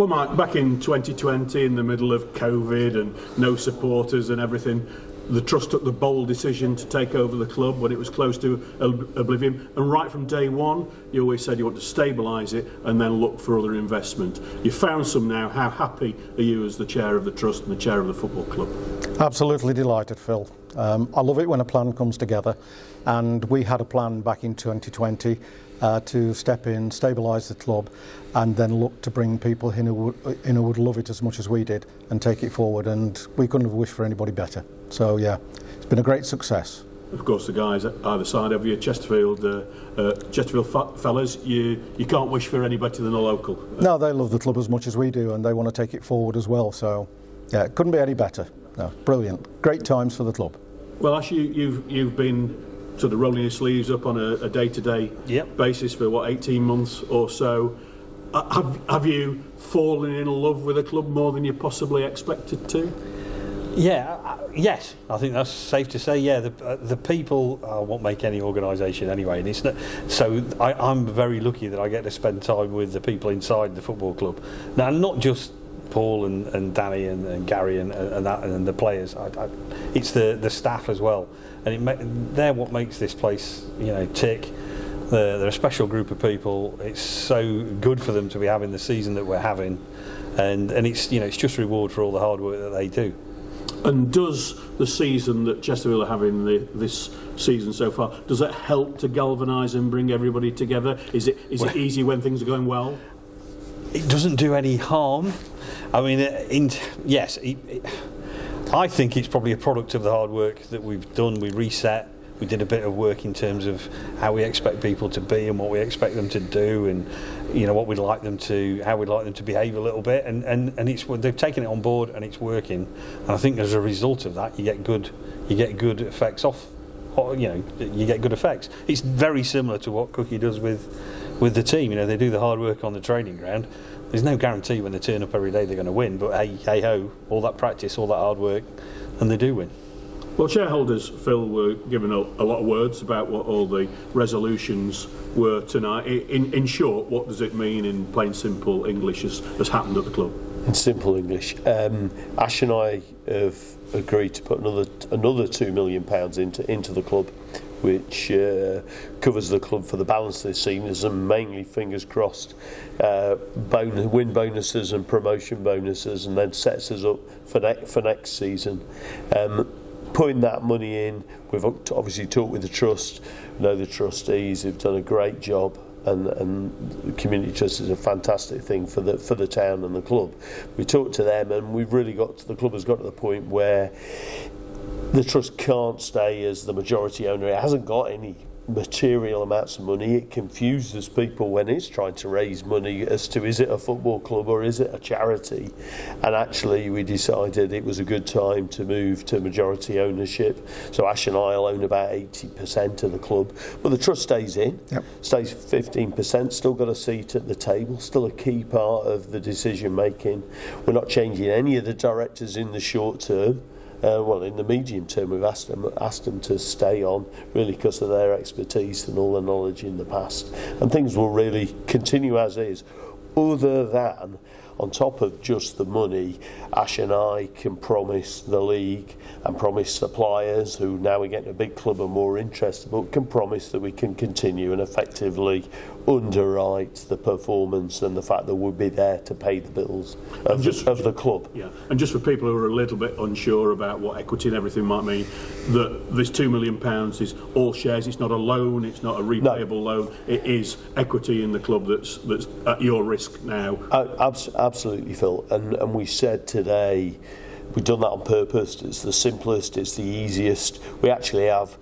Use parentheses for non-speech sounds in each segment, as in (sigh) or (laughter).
Well, Mike, back in 2020, in the middle of COVID and no supporters and everything, the trust took the bold decision to take over the club when it was close to oblivion. And right from day one, you always said you want to stabilise it and then look for other investment. You found some now. How happy are you as the chair of the trust and the chair of the football club? Absolutely delighted, Phil. Um, I love it when a plan comes together, and we had a plan back in 2020 uh, to step in, stabilise the club, and then look to bring people in who, would, in who would love it as much as we did and take it forward. And we couldn't have wished for anybody better. So, yeah, it's been a great success. Of course, the guys either side of you, Chesterfield, uh, uh, Chesterfield fellas, you, you can't wish for any better than a local. Uh, no, they love the club as much as we do, and they want to take it forward as well. So, yeah, it couldn't be any better. No, brilliant. Great times for the club. Well, Ash, you, you've, you've been sort of rolling your sleeves up on a, a day-to-day yep. basis for what 18 months or so. Uh, have have you fallen in love with a club more than you possibly expected to? Yeah, uh, yes, I think that's safe to say. Yeah, the uh, the people uh, won't make any organisation anyway, and it's not, so I, I'm very lucky that I get to spend time with the people inside the football club. Now, not just Paul and, and Danny and, and Gary and, and that and the players. I, I, it's the the staff as well, and it they're what makes this place you know tick. They're, they're a special group of people. It's so good for them to be having the season that we're having, and and it's you know it's just reward for all the hard work that they do. And does the season that Chesterfield are having the, this season so far, does it help to galvanise and bring everybody together? Is it is well, it easy when things are going well? It doesn't do any harm. I mean, uh, in, yes, it, it, I think it's probably a product of the hard work that we've done. We reset. We did a bit of work in terms of how we expect people to be and what we expect them to do, and you know what we'd like them to, how we'd like them to behave a little bit, and and and it's they've taken it on board and it's working. And I think as a result of that, you get good, you get good effects off. You know, you get good effects. It's very similar to what Cookie does with with the team. You know, they do the hard work on the training ground there's no guarantee when they turn up every day they're going to win, but hey, hey ho, all that practice, all that hard work, and they do win. Well, shareholders, Phil, were given a, a, lot of words about what all the resolutions were tonight. In, in short, what does it mean in plain, simple English has, has happened at the club? In simple English, um, Ash and I have agreed to put another another two million pounds into into the club which uh, covers the club for the balance of the season and mainly, fingers crossed, uh, bonus, win bonuses and promotion bonuses and then sets us up for, ne for next season. Um, putting that money in, we've obviously talked with the trust, know the trustees who've done a great job and and community trust is a fantastic thing for the for the town and the club we talked to them and we've really got to, the club has got to the point where the trust can't stay as the majority owner. It hasn't got any material amounts of money. It confuses people when it's trying to raise money as to is it a football club or is it a charity. And actually, we decided it was a good time to move to majority ownership. So Ash and I'll own about 80% of the club. But the trust stays in, yep. stays 15%, still got a seat at the table, still a key part of the decision making. We're not changing any of the directors in the short term. uh, well, in the medium term, we've asked them, asked them to stay on really because of their expertise and all the knowledge in the past. And things will really continue as is, other than on top of just the money, Ash and I can promise the league and promise suppliers who now we get a big club and more interested but can promise that we can continue and effectively underwrite the performance and the fact that we'll be there to pay the bills of, just, the, of the club. Yeah, and just for people who are a little bit unsure about what equity and everything might mean, that this £2 million pounds is all shares, it's not a loan, it's not a repayable no. loan, it is equity in the club that's, that's at your risk now. Uh, abs absolutely, Phil, and, and we said today we've done that on purpose. It's the simplest, it's the easiest. We actually have,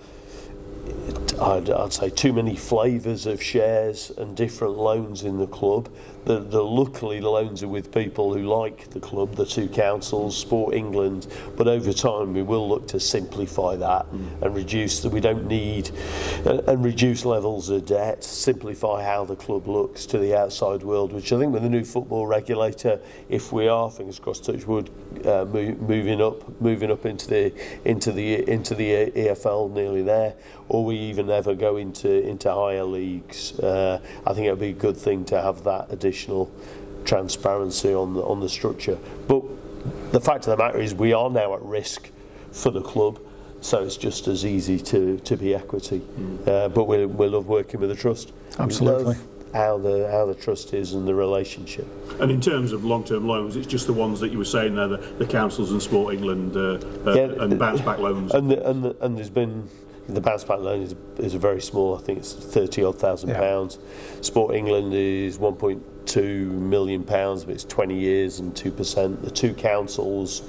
I'd, I'd say, too many flavours of shares and different loans in the club. The, the luckily the loans are with people who like the club, the two councils, Sport England. But over time we will look to simplify that mm. and reduce that we don't need uh, and reduce levels of debt. Simplify how the club looks to the outside world, which I think with the new football regulator, if we are fingers crossed, touch wood, uh, move, moving up, moving up into the into the into the EFL, nearly there, or we even ever go into into higher leagues. Uh, I think it would be a good thing to have that additional transparency on the, on the structure. But the fact of the matter is, we are now at risk for the club. So it's just as easy to, to be equity, uh, but we, we love working with the trust. We Absolutely. love how the how the trust is and the relationship. And in terms of long-term loans, it's just the ones that you were saying there, the, the councils and Sport England uh, uh, Yeah, and bounce back loans. And the, and the, and there's been the bounce back loan is, is very small. I think it's thirty odd thousand Yeah. pounds. Sport England is one point two million pounds, but it's twenty years and two percent. The two councils,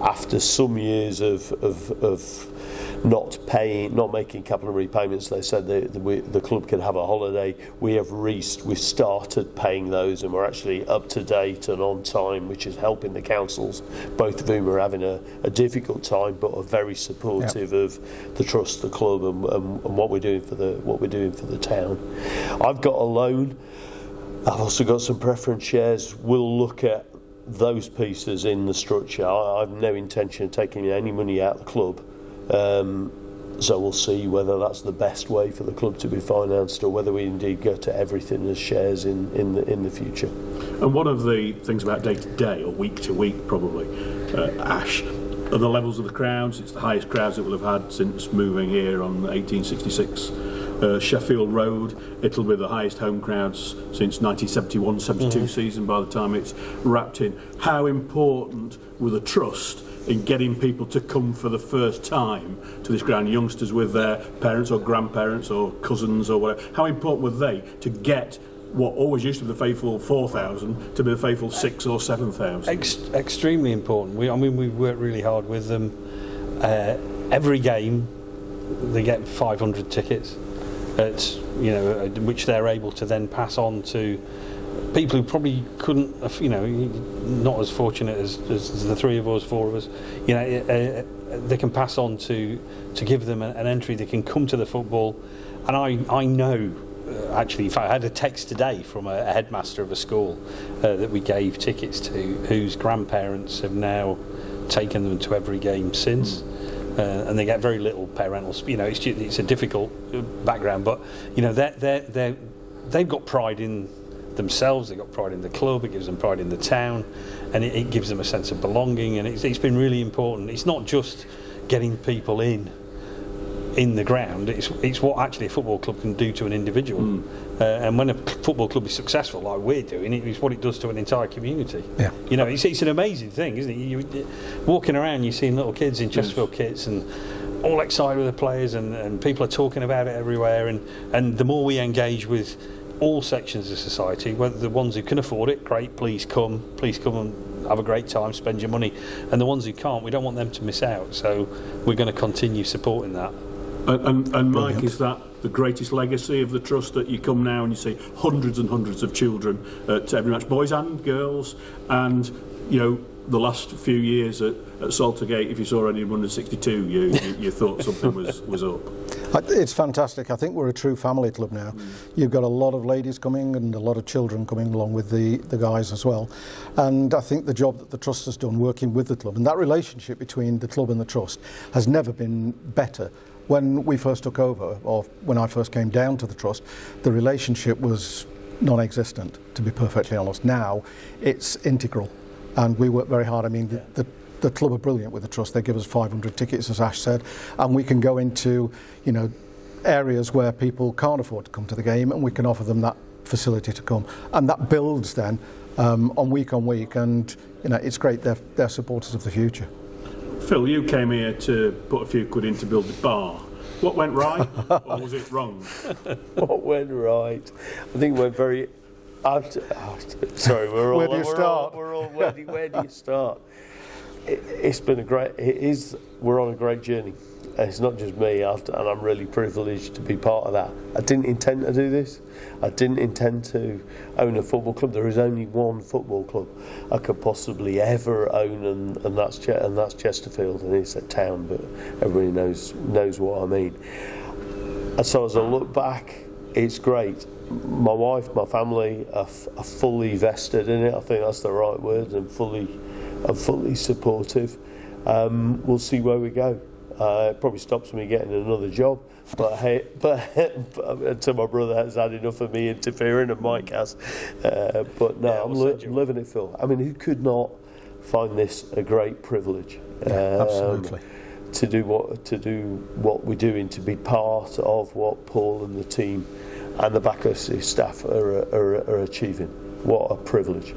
after some years of of, of not paying, not making capital repayments, they said the, the, we, the club can have a holiday. We have reached, we started paying those, and we're actually up to date and on time, which is helping the councils. Both of whom are having a, a difficult time, but are very supportive of the trust, the club, and, and, and what we're doing for the what we're doing for the town. I've got a loan. I've also got some preference shares. We'll look at those pieces in the structure. I, I've no intention of taking any money out of the club. Um, so we'll see whether that's the best way for the club to be financed or whether we indeed go to everything as shares in, in, the, in the future. And one of the things about day to day, or week to week probably, uh, Ash, are the levels of the crowds. It's the highest crowds that we'll have had since moving here on 1866. Uh, Sheffield Road, it'll be the highest home crowds since 1971 72 season by the time it's wrapped in. How important were the trust in getting people to come for the first time to this ground, youngsters with their parents or grandparents or cousins or whatever? How important were they to get what always used to be the faithful 4,000 to be the faithful 6 or 7,000. Ex- extremely important. We, I mean, we work really hard with them. Uh, every game, they get 500 tickets, at, you know, which they're able to then pass on to people who probably couldn't, you know, not as fortunate as, as the three of us, four of us. You know, uh, they can pass on to to give them an entry. They can come to the football, and I I know. Uh, actually, in fact, I had a text today from a, a headmaster of a school uh, that we gave tickets to, whose grandparents have now taken them to every game since. Uh, and they get very little parental, you know, it's, it's a difficult uh, background, but, you know, they're, they're, they're, they've got pride in themselves, they've got pride in the club, it gives them pride in the town, and it, it gives them a sense of belonging, and it's, it's been really important. It's not just getting people in in the ground, it's, it's what actually a football club can do to an individual. Uh, and when a football club is successful, like we're doing, it is what it does to an entire community. Yeah. You know, it's, it's an amazing thing, isn't it? You, you, walking around, you're seeing little kids in Chesterfield kits and all excited with the players, and, and people are talking about it everywhere. And, and the more we engage with all sections of society, whether the ones who can afford it, great, please come, please come and have a great time, spend your money. And the ones who can't, we don't want them to miss out. So we're going to continue supporting that. And, and, and Mike, is that the greatest legacy of the trust that you come now and you see hundreds and hundreds of children at every match, boys and girls, and you know the last few years at, at Saltergate, if you saw anyone under 62, you, you, you thought something was, was up. It's fantastic. I think we're a true family club now. Mm. You've got a lot of ladies coming and a lot of children coming along with the, the guys as well. And I think the job that the Trust has done working with the club and that relationship between the club and the Trust has never been better. When we first took over, or when I first came down to the Trust, the relationship was non existent, to be perfectly honest. Now it's integral and we work very hard. I mean, the, the the club are brilliant with the trust. They give us 500 tickets, as Ash said, and we can go into, you know, areas where people can't afford to come to the game, and we can offer them that facility to come, and that builds then um, on week on week, and you know, it's great. They're, they're supporters of the future. Phil, you came here to put a few quid in to build the bar. What went right, (laughs) or was it wrong? what went right? I think we're very. I've, oh, sorry, we're all. Where do you we're start? All, we're all. Where do, where do you (laughs) start? It, it's been a great. It is. We're on a great journey. It's not just me, I've, and I'm really privileged to be part of that. I didn't intend to do this. I didn't intend to own a football club. There is only one football club I could possibly ever own, and, and that's and that's Chesterfield, and it's a town, but everybody knows knows what I mean. And so as I look back, it's great. My wife, my family are, f- are fully vested in it. I think that's the right word, and fully, and fully supportive. Um, we'll see where we go. Uh, it probably stops me getting another job. But hey, (laughs) but until my brother has had enough of me interfering and Mike has. Uh, but no, Yeah, I'm li- living it, Phil. I mean, who could not find this a great privilege? Um, absolutely. To do what to do what we're doing, to be part of what Paul and the team and the back office staff are, are, are achieving. What a privilege!